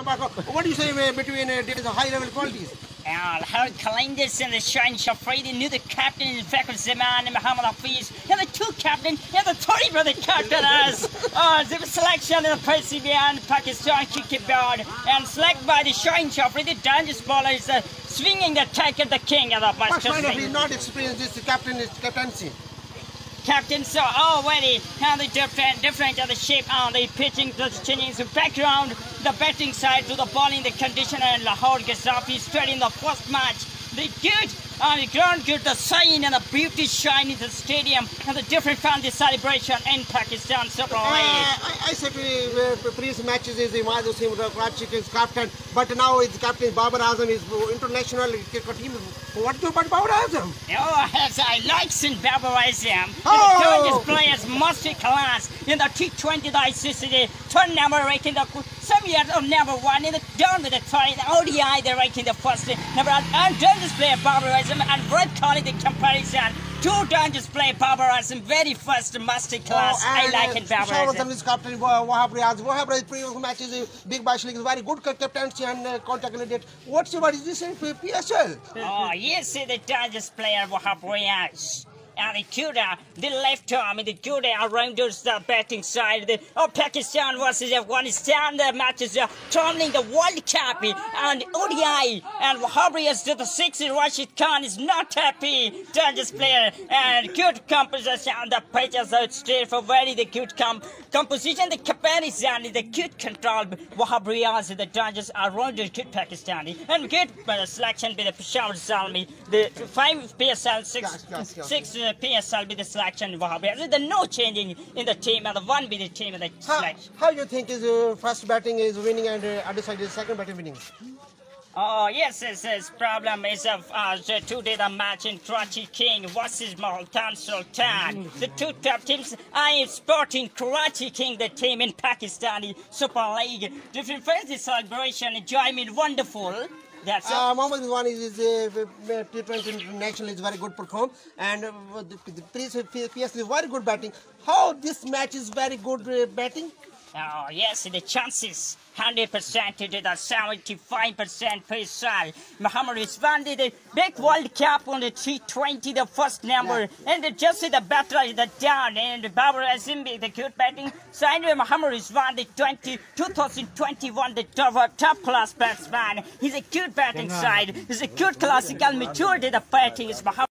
What do you say uh, between uh, these high level qualities? Harold Kalindis and the Shaheen Shah Afridi knew the captain in Fakhar Zaman and Muhammad Hafeez. And the two captain and the three brother captain as uh, the selection of the Persian Pakistan cricket board and selected by the Shaheen Shah Afridi, the dangerous bowler is uh, swinging the attack at the king of the What kind of Pakistan. he's not experienced this captain captaincy? Captain so already how the different different of the shape on the pitching the changing the background the batting side to the bowling the conditioner and Lahore Ghazafi straight in the first match. The good on the ground good the sign and the beauty shine in the stadium and the different family celebration in Pakistan Super Uh, I, I said uh, previous matches is Imad Hussain Karachi captain, but now it's captain Babar Azam is international cricket team. What do you about Babar Azam? Oh, as I like Babar Azam, Oh! the players master class in the T20 the ICC, third number ranking the some years of number one in the down with the third the ODI they're ranking the first number and George's player Babar Azam and Red calling the comparison. Two George's player Babar Azam very first master class. I like it Shahwat Babar Azam. is captain Wa- Wahab Riaz. Wahab Riaz previous matches uh, Big Bash League is very good captaincy and uh, contact candidate. What's what is this in PSL? Oh, yes, the Dodgers player Wahab Riaz. And the Cuda, the left arm, and the Cuda around us, the batting side. The, oh, Pakistan versus Afghanistan, the matches are turning the World Cup and ODI. And Wahab Riaz to the six, Rashid Khan is not happy. Dodgers player and good composition on the pitches out straight for very the good com- composition, the comparison, the good control. Wahab Riaz, the Dodgers are around the good Pakistani. And good uh, selection by the Peshawar Zalmi. The five PSL, six, six uh, PSL with the selection Wahab. There's no changing in the team, and the one with the team of the How, selection. how you think is uh, first batting is winning and uh, other side is second batting winning? Oh, yes, yes, yes. Problem is of uh, the today the match in Karachi King versus Multan Sultan. The two top teams. I am sporting Karachi King, the team in Pakistani Super League. Different friends, the celebration, enjoyment, wonderful. That's Uh. Mohammad Rizwan is, is uh, T20 international is very good perform and uh, the, the PS PS is very good batting. How this match is very good uh, batting? Oh, yes, the chances 100% to the 75% per side. Muhammad did the big World Cup on the T20, the first number, and just the battle is the down, and Babar Azam, the good batting. Signed with Muhammad the 20, 2021, the top, top class batsman. He's a good batting side. He's a good classical maturity, the batting is Muhammad.